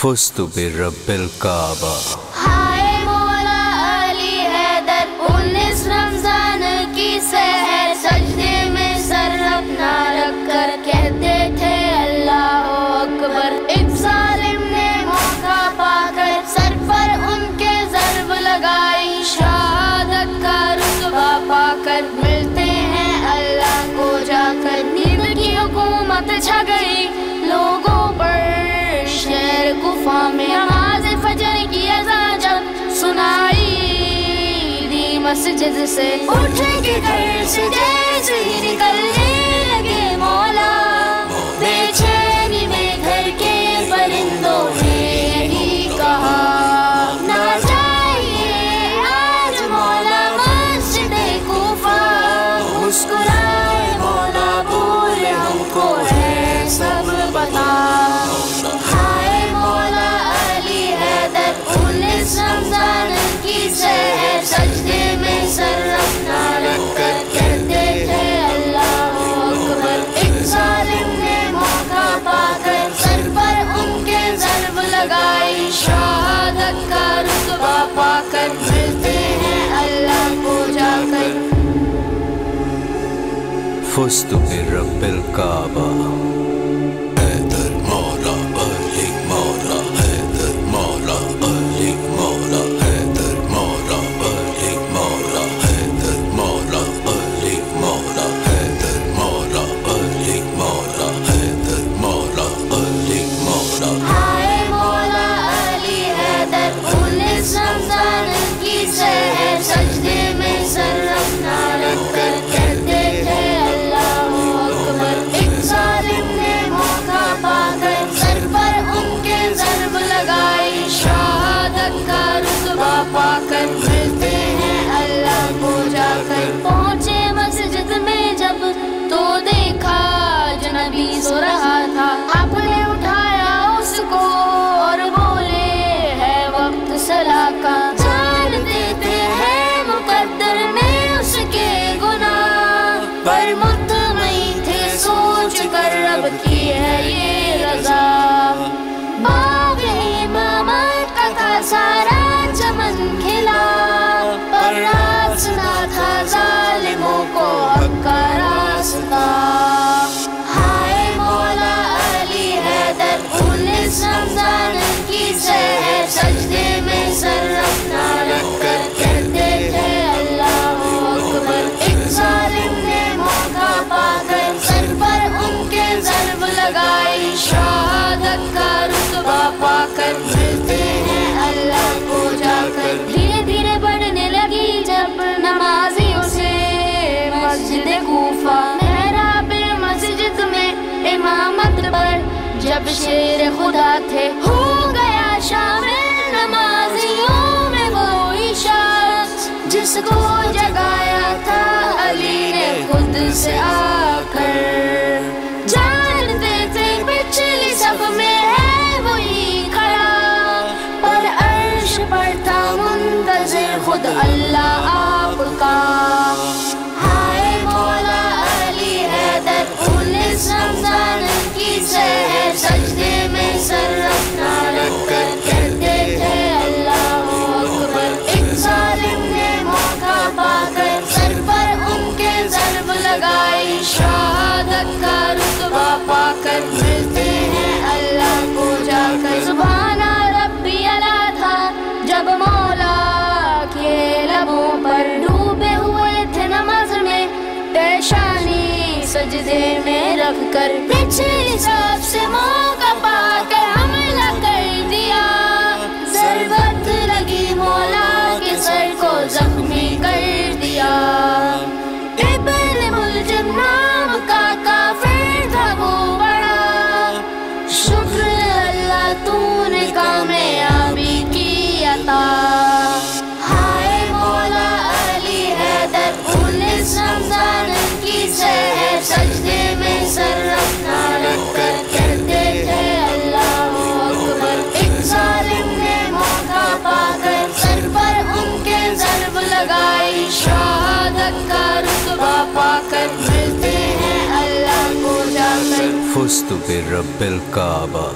फुस्त रब्बिल काबा। गुफा में आवाज़ फजर की अजान जब सुनाई दी मस्जिद से। उठ के घर से जैसे ही निकल खुश तुम्हें रब्बिल का कर मिलते हैं, अल्लाह को जाकर। पहुँचे मस्जिद में जब तो देखा जनबी सो रहा था। आपने उठाया उसको और बोले, है वक्त सलाह का। जान देते हैं मुकद्दर में उसके गुना पर मुतमई थे, सोच कर रब की है ये रजा। शेर खुदा थे। हो गया शामिल नमाजियों में वो इशारा जिसको जगाया था अली ने खुद से आ सजदे में रख कर पीछे हिसाब से मांग फुस्त रब्बिल काबा